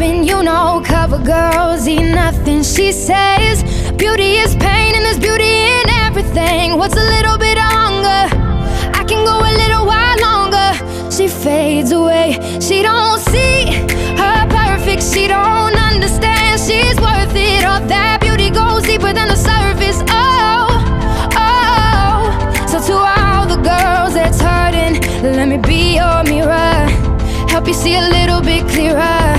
clubbing, you know, cover girls eat nothing. She says, Beauty is pain, and there's beauty in everything. What's a little bit longer? I can go a little while longer. She fades away, she don't see her perfect, she don't understand she's worth it. All that beauty goes deeper than the surface. Oh, oh. So to all the girls that's hurting, let me be your mirror. Help you see a little bit clearer.